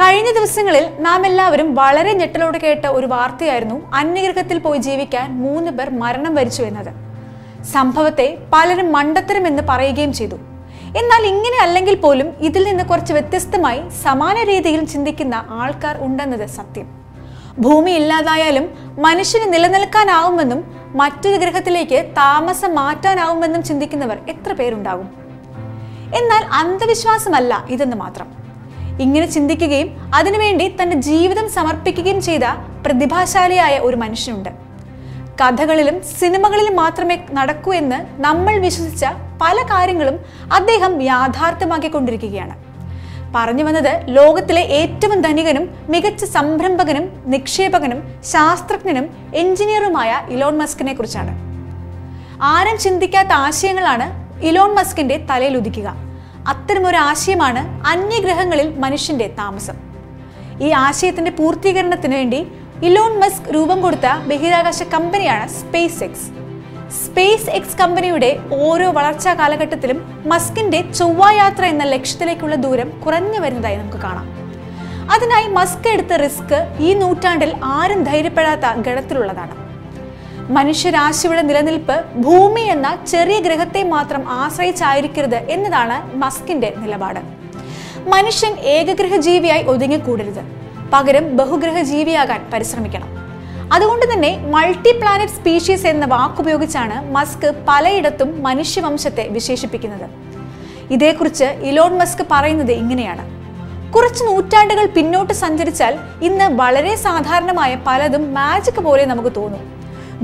കഴിഞ്ഞ ദിവസങ്ങളിൽ നാം എല്ലാവരും വളരെ ഞെട്ടലോട് കേട്ട ഒരു വാർത്തയായിരുന്നു അന്യഗ്രഹത്തിൽ പോയി ജീവിക്കാൻ മൂന്ന് പേർ മരണം വരിച്ചു എന്നത്. സംഭവത്തെ പലരും മണ്ടത്തരം എന്ന് പറയുകയും ചെയ്തു. എന്നാൽ ഇങ്ങനെ അല്ലെങ്കിൽ പോലും ഇതിൽ നിന്ന് കുറച്ച് വ്യത്യസ്തമായി സമാന രീതിയിൽ ചിന്തിക്കുന്ന ആൾക്കാർ ഉണ്ടെന്നത് സത്യം. ഭൂമി ഇല്ലാതായാലും മനുഷ്യന് നിലനിൽക്കാനാവുമെന്നും മറ്റൊരു ഗ്രഹത്തിലേക്ക് താമസം മാറ്റാനാവുമെന്നും ചിന്തിക്കുന്നവർ എത്ര പേരുണ്ടാകും? എന്നാൽ അന്ധവിശ്വാസമല്ല ഇതെന്ന് മാത്രം. ഇങ്ങനെ ചിന്തിക്കുകയും അതിനുവേണ്ടി തന്റെ ജീവിതം സമർപ്പിക്കുകയും ചെയ്ത പ്രതിഭാശാലിയായ ഒരു മനുഷ്യനുണ്ട്. കഥകളിലും സിനിമകളിലും മാത്രമേ നടക്കൂ എന്ന് നമ്മൾ വിശ്വസിച്ച പല കാര്യങ്ങളും അദ്ദേഹം യാഥാർത്ഥ്യമാക്കിക്കൊണ്ടിരിക്കുകയാണ്. പറഞ്ഞു വന്നത് ലോകത്തിലെ ഏറ്റവും ധനികനും മികച്ച സംരംഭകനും നിക്ഷേപകനും ശാസ്ത്രജ്ഞനും എഞ്ചിനീയറുമായ ഇലോൺ മസ്കിനെ കുറിച്ചാണ്. ആരും ചിന്തിക്കാത്ത ആശയങ്ങളാണ് ഇലോൺ മസ്കിന്റെ തലയിൽ ഉദിക്കുക. അത്തരമൊരു ആശയമാണ് അന്യഗ്രഹങ്ങളിൽ മനുഷ്യന്റെ താമസം. ഈ ആശയത്തിന്റെ പൂർത്തീകരണത്തിന് വേണ്ടി ഇലോൺ മസ്ക് രൂപം കൊടുത്ത ബഹിരാകാശ കമ്പനിയാണ് സ്പേസ് എക്സ് സ്പേസ് എക്സ് കമ്പനിയുടെ ഓരോ വളർച്ചാ കാലഘട്ടത്തിലും മസ്കിന്റെ ചൊവ്വായാത്ര എന്ന ലക്ഷ്യത്തിലേക്കുള്ള ദൂരം കുറഞ്ഞു വരുന്നതായി നമുക്ക് കാണാം. അതിനായി മസ്ക് എടുത്ത റിസ്ക് ഈ നൂറ്റാണ്ടിൽ ആരും ധൈര്യപ്പെടാത്ത ഗണത്തിലുള്ളതാണ്. മനുഷ്യരാശിയുടെ നിലനിൽപ്പ് ഭൂമി എന്ന ചെറിയ ഗ്രഹത്തെ മാത്രം ആശ്രയിച്ചായിരിക്കരുത് എന്നതാണ് മസ്കിന്റെ നിലപാട്. മനുഷ്യൻ ഏകഗ്രഹ ജീവിയായി ഒതുങ്ങിക്കൂടരുത്. പകരം ബഹുഗ്രഹ ജീവിയാകാൻ പരിശ്രമിക്കണം. അതുകൊണ്ട് തന്നെ മൾട്ടി പ്ലാനറ്റ് സ്പീഷീസ് എന്ന വാക്കുപയോഗിച്ചാണ് മസ്ക് പലയിടത്തും മനുഷ്യവംശത്തെ വിശേഷിപ്പിക്കുന്നത്. ഇതേക്കുറിച്ച് ഇലോൺ മസ്ക് പറയുന്നത് ഇങ്ങനെയാണ്. കുറച്ച് നൂറ്റാണ്ടുകൾ പിന്നോട്ട് സഞ്ചരിച്ചാൽ ഇന്ന് വളരെ സാധാരണമായ പലതും മാജിക് പോലെ നമുക്ക് തോന്നും.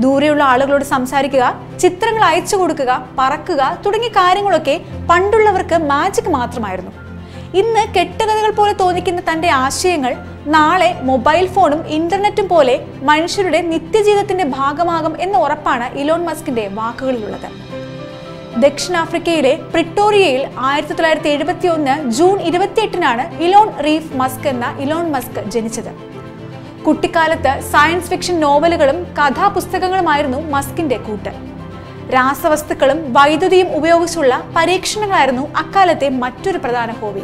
ദൂരെയുള്ള ആളുകളോട് സംസാരിക്കുക ചിത്രങ്ങൾ അയച്ചു കൊടുക്കുക പറക്കുക തുടങ്ങിയ കാര്യങ്ങളൊക്കെ പണ്ടുള്ളവർക്ക് മാജിക് മാത്രമായിരുന്നു. ഇന്ന് കെട്ടുകഥകൾ പോലെ തോന്നിക്കുന്ന തന്റെ ആശയങ്ങൾ നാളെ മൊബൈൽ ഫോണും ഇന്റർനെറ്റും പോലെ മനുഷ്യരുടെ നിത്യജീവിതത്തിന്റെ ഭാഗമാകും എന്ന ഉറപ്പാണ് ഇലോൺ മസ്കിന്റെ വാക്കുകളിലുള്ളത്. ദക്ഷിണാഫ്രിക്കയിലെ പ്രിട്ടോറിയയിൽ ആയിരത്തി തൊള്ളായിരത്തി എഴുപത്തി ഒന്ന് ജൂൺ ഇരുപത്തിയെട്ടിനാണ് ഇലോൺ റീഫ് മസ്ക് എന്ന ഇലോൺ മസ്ക് ജനിച്ചത്. കുട്ടിക്കാലത്ത് സയൻസ് ഫിക്ഷൻ നോവലുകളും കഥാപുസ്തകങ്ങളുമായിരുന്നു മസ്കിന്റെ കൂട്ട്. രാസവസ്തുക്കളും വൈദ്യുതിയും ഉപയോഗിച്ചുള്ള പരീക്ഷണങ്ങളായിരുന്നു അക്കാലത്തെ മറ്റൊരു പ്രധാന ഹോബി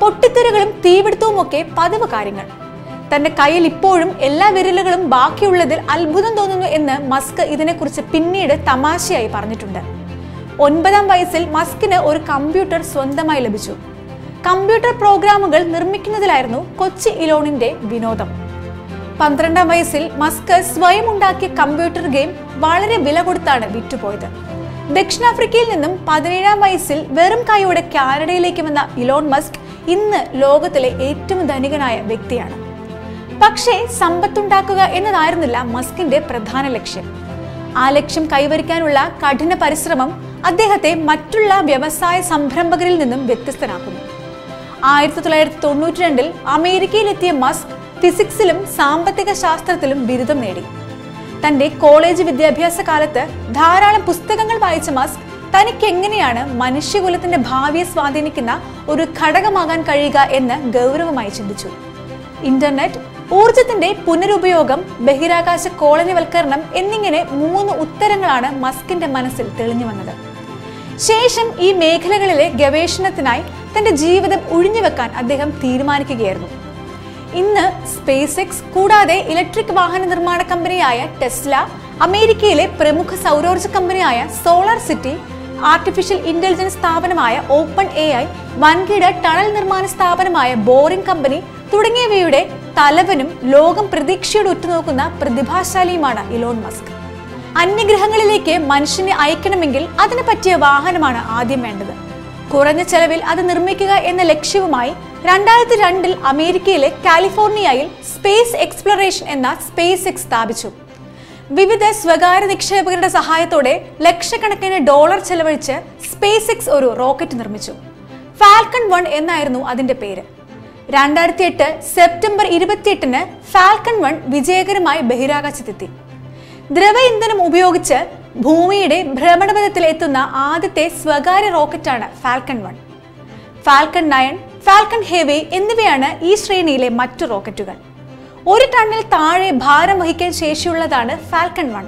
പൊട്ടിത്തെറികളും തീപിടുത്തവും ഒക്കെ പതിവ് കാര്യങ്ങൾ. തന്റെ കയ്യിൽ ഇപ്പോഴും എല്ലാ വിരലുകളും ബാക്കിയുള്ളതിൽ അത്ഭുതം തോന്നുന്നു എന്ന് മസ്ക് ഇതിനെക്കുറിച്ച് പിന്നീട് തമാശയായി പറഞ്ഞിട്ടുണ്ട്. ഒൻപതാം വയസ്സിൽ മസ്കിന് ഒരു കമ്പ്യൂട്ടർ സ്വന്തമായി ലഭിച്ചു. കമ്പ്യൂട്ടർ പ്രോഗ്രാമുകൾ നിർമ്മിക്കുന്നതിലായിരുന്നു കൊച്ചി ഇലോണിന്റെ വിനോദം. പന്ത്രണ്ടാം വയസ്സിൽ മസ്ക് സ്വയം ഉണ്ടാക്കിയ കമ്പ്യൂട്ടർ ഗെയിം വളരെ വില കൊടുത്താണ് വിറ്റുപോയത്. ദക്ഷിണാഫ്രിക്കയിൽ നിന്നും പതിനേഴാം വയസ്സിൽ വെറും കൈയോടെ കാനഡയിലേക്ക് വന്ന ഇലോൺ മസ്ക് ഇന്ന് ലോകത്തിലെ ഏറ്റവും ധനികനായ വ്യക്തിയാണ്. പക്ഷേ സമ്പത്തുണ്ടാക്കുക എന്നതായിരുന്നില്ല മസ്കിന്റെ പ്രധാന ലക്ഷ്യം. ആ ലക്ഷ്യം കൈവരിക്കാനുള്ള കഠിന പരിശ്രമം അദ്ദേഹത്തെ മറ്റുള്ള വ്യവസായ സംരംഭകരിൽ നിന്നും വ്യത്യസ്തനാക്കുന്നു. ആയിരത്തി തൊള്ളായിരത്തി തൊണ്ണൂറ്റി രണ്ടിൽ അമേരിക്കയിലെത്തിയ മസ്ക് ഫിസിക്സിലും സാമ്പത്തിക ശാസ്ത്രത്തിലും ബിരുദം നേടി. തന്റെ കോളേജ് വിദ്യാഭ്യാസ കാലത്ത് ധാരാളം പുസ്തകങ്ങൾ വായിച്ച മസ്ക് തനിക്ക് എങ്ങനെയാണ് മനുഷ്യകുലത്തിന്റെ ഭാവിയെ സ്വാധീനിക്കുന്ന ഒരു ഘടകമാകാൻ കഴിയുക എന്ന് ഗൗരവമായി ചിന്തിച്ചു. ഇന്റർനെറ്റ് ഊർജത്തിന്റെ പുനരുപയോഗം ബഹിരാകാശ കോളനിവൽക്കരണം എന്നിങ്ങനെ മൂന്ന് ഉത്തരങ്ങളാണ് മസ്കിന്റെ മനസ്സിൽ തെളിഞ്ഞു വന്നത്. ശേഷം ഈ മേഖലകളിലെ ഗവേഷണത്തിനായി തന്റെ ജീവിതം ഒഴിഞ്ഞുവെക്കാൻ അദ്ദേഹം തീരുമാനിക്കുകയായിരുന്നു. ഇന്ന് സ്പേസ് എക്സ് കൂടാതെ ഇലക്ട്രിക് വാഹന നിർമ്മാണ കമ്പനിയായ ടെസ്ല അമേരിക്കയിലെ പ്രമുഖ സൗരോർജ കമ്പനിയായ സോളാർ സിറ്റി ആർട്ടിഫിഷ്യൽ ഇന്റലിജൻസ് സ്ഥാപനമായ ഓപ്പൺ എ ഐ വൻകിട ടണൽ നിർമ്മാണ സ്ഥാപനമായ ബോറിംഗ് കമ്പനി തുടങ്ങിയവയുടെ തലവനും ലോകം പ്രതീക്ഷയോട് ഉറ്റുനോക്കുന്ന പ്രതിഭാശാലിയുമാണ് ഇലോൺ മസ്ക്. അന്യഗ്രഹങ്ങളിലേക്ക് മനുഷ്യനെ അയക്കണമെങ്കിൽ അതിന് പറ്റിയ വാഹനമാണ് ആദ്യം വേണ്ടത്. കുറഞ്ഞ ചെലവിൽ അത് നിർമ്മിക്കുക എന്ന ലക്ഷ്യവുമായി രണ്ടായിരത്തി രണ്ടിൽ അമേരിക്കയിലെ കാലിഫോർണിയയിൽ സ്പേസ് എക്സ്പ്ലോറേഷൻ എന്ന സ്പേസ് എക്സ് സ്ഥാപിച്ചു. വിവിധ സ്വകാര്യ നിക്ഷേപകരുടെ സഹായത്തോടെ ലക്ഷക്കണക്കിന് ഡോളർ ചെലവഴിച്ച് സ്പേസ് എക്സ് ഒരു റോക്കറ്റ് നിർമ്മിച്ചു. ഫാൽക്കൺ വൺ എന്നായിരുന്നു അതിന്റെ പേര്. രണ്ടായിരത്തി എട്ട് സെപ്റ്റംബർ ഇരുപത്തിയെട്ടിന് ഫാൽക്കൺ വൺ വിജയകരമായി ബഹിരാകാശത്തെത്തി. ദ്രവ ഇന്ധനം ഉപയോഗിച്ച് ഭൂമിയുടെ ഭ്രമണപഥത്തിൽ എത്തുന്ന ആദ്യത്തെ സ്വകാര്യ റോക്കറ്റാണ് Falcon one. Falcon nine Falcon Heavy എന്നിവയാണ് ഈ ശ്രേണിയിലെ മറ്റു റോക്കറ്റുകൾ. ഒരു ടണ്ണിൽ താഴെ ഭാരം വഹിക്കാൻ ശേഷിയുള്ളതാണ് ഫാൽക്കൺ വൺ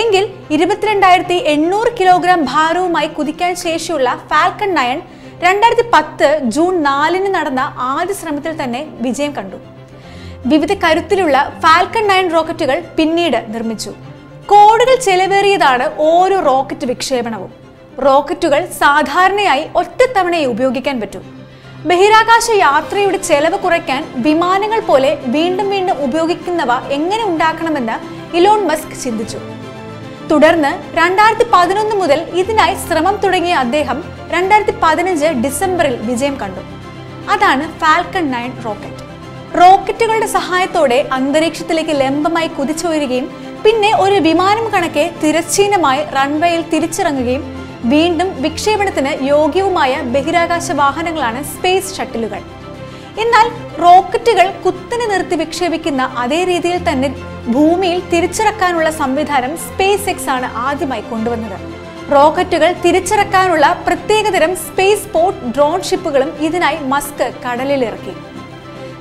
എങ്കിൽ ഇരുപത്തിരണ്ടായിരത്തി എണ്ണൂറ് കിലോഗ്രാം ഭാരവുമായി കുതിക്കാൻ ശേഷിയുള്ള ഫാൽക്കൺ നയൻ രണ്ടായിരത്തി പത്ത് ജൂൺ നാലിന് നടന്ന ആദ്യ ശ്രമത്തിൽ തന്നെ വിജയം കണ്ടു. വിവിധ കരുത്തിലുള്ള ഫാൽക്കൺ നയൻ റോക്കറ്റുകൾ പിന്നീട് നിർമ്മിച്ചു. കോടുകൾ ചെലവേറിയതാണ് ഓരോ റോക്കറ്റ് വിക്ഷേപണവും. റോക്കറ്റുകൾ സാധാരണയായി ഒറ്റത്തവണയെ ഉപയോഗിക്കാൻ പറ്റൂ. ബഹിരാകാശ യാത്രയുടെ ചെലവ് കുറയ്ക്കാൻ വിമാനങ്ങൾ പോലെ വീണ്ടും വീണ്ടും ഉപയോഗിക്കുന്നവ എങ്ങനെ ഉണ്ടാക്കണമെന്ന് ഇലോൺ മസ്ക് ചിന്തിച്ചു. തുടർന്ന് രണ്ടായിരത്തി പതിനൊന്ന് മുതൽ ഇതിനായി ശ്രമം തുടങ്ങിയ അദ്ദേഹം രണ്ടായിരത്തി പതിനഞ്ച് ഡിസംബറിൽ വിജയം കണ്ടു. അതാണ് ഫാൽക്കൺ നയൻ റോക്കറ്റ്. റോക്കറ്റുകളുടെ സഹായത്തോടെ അന്തരീക്ഷത്തിലേക്ക് ലംബമായി കുതിച്ചുയരുകയും പിന്നെ ഒരു വിമാനം കണക്കെ തിരശ്ചീനമായി റൺവേയിൽ തിരിച്ചിറങ്ങുകയും വീണ്ടും വിക്ഷേപണത്തിന് യോഗ്യവുമായ ബഹിരാകാശ വാഹനങ്ങളാണ് സ്പേസ് ഷട്ടിലുകൾ. എന്നാൽ റോക്കറ്റുകൾ കുത്തനെ നിർത്തി വിക്ഷേപിക്കുന്ന അതേ രീതിയിൽ തന്നെ ഭൂമിയിൽ തിരിച്ചിറക്കാനുള്ള സംവിധാനം സ്പേസ് എക്സ് ആണ് ആദ്യമായി കൊണ്ടുവന്നത്. റോക്കറ്റുകൾ തിരിച്ചിറക്കാനുള്ള പ്രത്യേകതരം സ്പേസ് പോർട്ട് ഡ്രോൺ ഷിപ്പുകളും ഇതിനായി മസ്ക് കടലിലിറക്കി.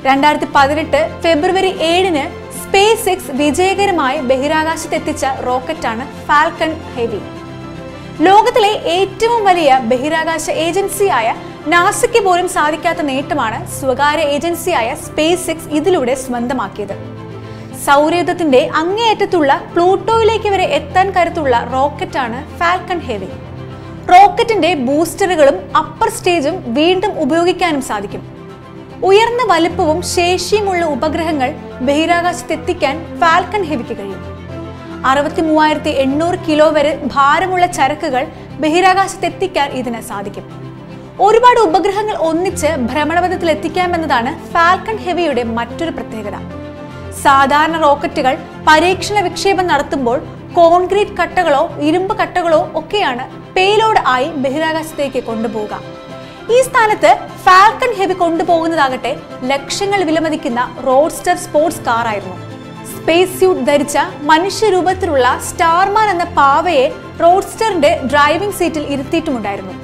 രണ്ടായിരത്തി പതിനെട്ട് ഫെബ്രുവരി ഏഴിന് സ്പേസ് എക്സ് വിജയകരമായി ബഹിരാകാശത്തെത്തിച്ച റോക്കറ്റാണ് ഫാൽക്കൺ ഹെവി. ലോകത്തിലെ ഏറ്റവും വലിയ ബഹിരാകാശ ഏജൻസിയായ നാസയ്ക്ക് പോലും സാധിക്കാത്ത നേട്ടമാണ് സ്വകാര്യ ഏജൻസിയായ സ്പേസ് എക്സ് ഇതിലൂടെ സ്വന്തമാക്കിയത്. സൗരയുധത്തിന്റെ അങ്ങേയറ്റത്തുള്ള പ്ലൂട്ടോയിലേക്ക് വരെ എത്താൻ കരുത്തുള്ള റോക്കറ്റാണ് ഫാൽക്കൺ ഹെവി. റോക്കറ്റിന്റെ ബൂസ്റ്ററുകളും അപ്പർ സ്റ്റേജും വീണ്ടും ഉപയോഗിക്കാനും സാധിക്കും. ഉയർന്ന വലുപ്പവും ശേഷിയുമുള്ള ഉപഗ്രഹങ്ങൾ ബഹിരാകാശത്തെത്തിക്കാൻ ഫാൽക്കൺ ഹെവിക്ക് കഴിയും. അറുപത്തി മൂവായിരത്തി എണ്ണൂറ് കിലോ വരെ ഭാരമുള്ള ചരക്കുകൾ ബഹിരാകാശത്തെത്തിക്കാൻ ഇതിന് സാധിക്കും. ഒരുപാട് ഉപഗ്രഹങ്ങൾ ഒന്നിച്ച് ഭ്രമണപഥത്തിൽ എത്തിക്കാമെന്നതാണ് ഫാൽക്കൺ ഹെവിയുടെ മറ്റൊരു പ്രത്യേകത. സാധാരണ റോക്കറ്റുകൾ പരീക്ഷണ വിക്ഷേപം നടത്തുമ്പോൾ കോൺക്രീറ്റ് കട്ടകളോ ഇരുമ്പ് കട്ടകളോ ഒക്കെയാണ് പേലോഡ് ആയി ബഹിരാകാശത്തേക്ക് കൊണ്ടുപോവുക. ഈ സ്ഥാനത്ത് ഫാൽക്കൺ ഹെവി കൊണ്ടുപോകുന്നതാകട്ടെ ലക്ഷങ്ങൾ വിലമതിക്കുന്ന റോഡ്സ്റ്റർ സ്പോർട്സ് കാർ ആയിരുന്നു സ്പേസ് സ്യൂട്ട് ധരിച്ച മനുഷ്യരൂപത്തിലുള്ള സ്റ്റാർമാൻ എന്ന പാവയെ റോഡ്സ്റ്ററിന്റെ ഡ്രൈവിംഗ് സീറ്റിൽ ഇരുത്തിയിട്ടുമുണ്ടായിരുന്നു.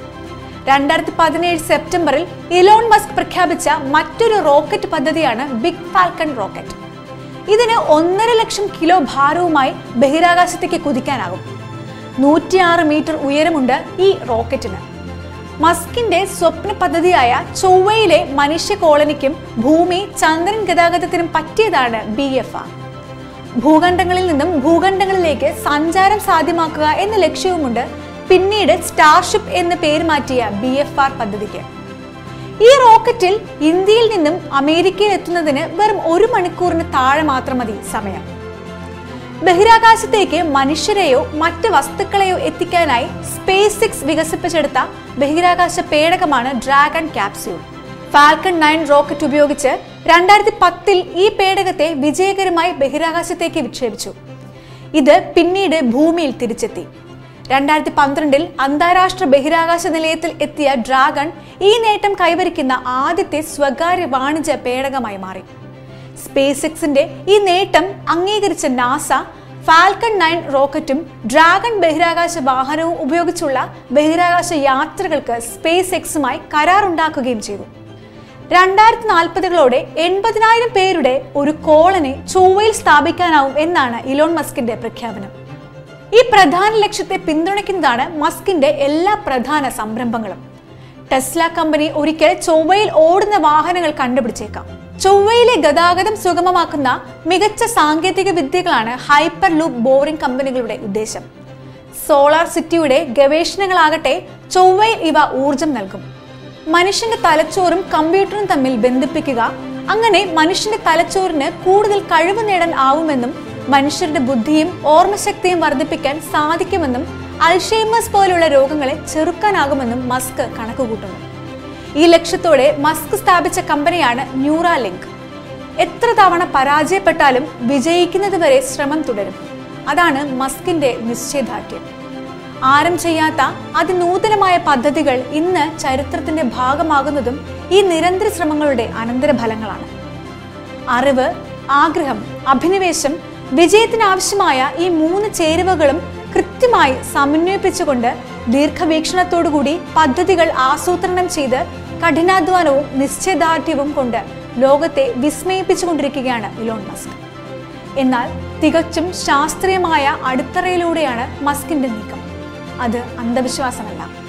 രണ്ടായിരത്തി പതിനേഴ് സെപ്റ്റംബറിൽ ഇലോൺ മസ്ക് പ്രഖ്യാപിച്ച മറ്റൊരു റോക്കറ്റ് പദ്ധതിയാണ് ബിഗ് ഫാൽക്കൺ റോക്കറ്റ് ഇതിന് ഒന്നര ലക്ഷം കിലോ ഭാരവുമായി ബഹിരാകാശത്തേക്ക് കുതിക്കാനാകും. നൂറ്റിയാറ് മീറ്റർ ഉയരമുണ്ട് ഈ റോക്കറ്റിന് മസ്കിന്റെ സ്വപ്ന പദ്ധതിയായ ചൊവ്വയിലെ മനുഷ്യ കോളനിക്കും ഭൂമി ചന്ദ്രൻ ഗതാഗതത്തിനും പറ്റിയതാണ് ബി എഫ് ആർ ഭൂഖണ്ഡങ്ങളിൽ നിന്നും ഭൂഖണ്ഡങ്ങളിലേക്ക് സഞ്ചാരം സാധ്യമാക്കുക എന്ന ലക്ഷ്യവുമുണ്ട് പിന്നീട് സ്റ്റാർഷിപ്പ് എന്ന് പേര് മാറ്റിയ ബി എഫ് ആർ പദ്ധതിക്ക്. ഈ റോക്കറ്റിൽ ഇന്ത്യയിൽ നിന്നും അമേരിക്കയിൽ എത്തുന്നതിന് വെറും ഒരു മണിക്കൂറിന് താഴെ മാത്രം മതി സമയം. ബഹിരാകാശത്തേക്ക് മനുഷ്യരെയോ മറ്റ് വസ്തുക്കളെയോ എത്തിക്കാനായി സ്പേസ് സിക്സ് വികസിപ്പിച്ചെടുത്ത ബഹിരാകാശ പേടകമാണ് Dragon capsule. Falcon nine rocket ഉപയോഗിച്ച് രണ്ടായിരത്തി പത്തിൽ ഈ പേടകത്തെ വിജയകരമായി ബഹിരാകാശത്തേക്ക് വിക്ഷേപിച്ചു. ഇത് പിന്നീട് ഭൂമിയിൽ തിരിച്ചെത്തി. രണ്ടായിരത്തി പന്ത്രണ്ടിൽ അന്താരാഷ്ട്ര ബഹിരാകാശ നിലയത്തിൽ എത്തിയ ഡ്രാഗൺ ഈ നേട്ടം കൈവരിക്കുന്ന ആദ്യത്തെ സ്വകാര്യ വാണിജ്യ പേടകമായി മാറി. സ്പേസ് എക്സിന്റെ ഈ നേട്ടം അംഗീകരിച്ച നാസ ഫാൽക്കൺ നയൻ റോക്കറ്റും ഡ്രാഗൺ ബഹിരാകാശ വാഹനവും ഉപയോഗിച്ചുള്ള ബഹിരാകാശ യാത്രകൾക്ക് സ്പേസ് എക്സുമായി കരാറുണ്ടാക്കുകയും ചെയ്തു. രണ്ടായിരത്തി നാൽപ്പതുകളോടെ എൺപതിനായിരം പേരുടെ ഒരു കോളനി ചൊവ്വയിൽ സ്ഥാപിക്കാനാവും എന്നാണ് ഇലോൺ മസ്കിന്റെ പ്രഖ്യാപനം. ഈ പ്രധാന ലക്ഷ്യത്തെ പിന്തുണയ്ക്കുന്നതാണ് മസ്കിന്റെ എല്ലാ പ്രധാന സംരംഭങ്ങളും. ടെസ്ല കമ്പനി ഒരിക്കൽ ചൊവ്വയിൽ ഓടുന്ന വാഹനങ്ങൾ കണ്ടുപിടിച്ചേക്കാം. ചൊവ്വയിലെ ഗതാഗതം സുഗമമാക്കുന്ന മികച്ച സാങ്കേതിക വിദ്യകളാണ് ഹൈപ്പർ ലൂപ്പ് ബോറിംഗ് കമ്പനികളുടെ ഉദ്ദേശം. സോളാർ സിറ്റിയുടെ ഗവേഷണങ്ങളാകട്ടെ ചൊവ്വയിൽ ഇവ ഊർജം നൽകും. മനുഷ്യന്റെ തലച്ചോറും കമ്പ്യൂട്ടറും തമ്മിൽ ബന്ധിപ്പിക്കുക. അങ്ങനെ മനുഷ്യന്റെ തലച്ചോറിന് കൂടുതൽ കഴിവ് നേടാൻ ആവുമെന്നും മനുഷ്യരുടെ ബുദ്ധിയും ഓർമ്മശക്തിയും വർദ്ധിപ്പിക്കാൻ സാധിക്കുമെന്നും അൽഷെയ്മേഴ്സ് പോലുള്ള രോഗങ്ങളെ ചെറുക്കാനാകുമെന്നും മസ്ക് കണക്കുകൂട്ടുന്നു. ഈ ലക്ഷ്യത്തോടെ മസ്ക് സ്ഥാപിച്ച കമ്പനിയാണ് ന്യൂറാലിങ്ക്. എത്ര തവണ പരാജയപ്പെട്ടാലും വിജയിക്കുന്നതുവരെ ശ്രമം തുടരും. അതാണ് മസ്കിന്റെ നിശ്ചയദാർഢ്യം. ആരും ചെയ്യാത്ത അതിനൂതനമായ പദ്ധതികൾ ഇന്ന് ചരിത്രത്തിന്റെ ഭാഗമാകുന്നതും ഈ നിരന്തര ശ്രമങ്ങളുടെ അനന്തരഫലങ്ങളാണ്. അറിവ് ആഗ്രഹം അഭിനിവേശം വിജയത്തിനാവശ്യമായ ഈ മൂന്ന് ചേരുവകളും കൃത്യമായി സമന്വയിപ്പിച്ചുകൊണ്ട് ദീർഘവീക്ഷണത്തോടുകൂടി പദ്ധതികൾ ആസൂത്രണം ചെയ്ത് കഠിനാധ്വാനവും നിശ്ചയദാർഢ്യവും കൊണ്ട് ലോകത്തെ വിസ്മയിപ്പിച്ചുകൊണ്ടിരിക്കുകയാണ് ഇലോൺ മസ്ക്. എന്നാൽ തികച്ചും ശാസ്ത്രീയമായ അടിത്തറയിലൂടെയാണ് മസ്കിന്റെ നീക്കം. അത് അന്ധവിശ്വാസമല്ല.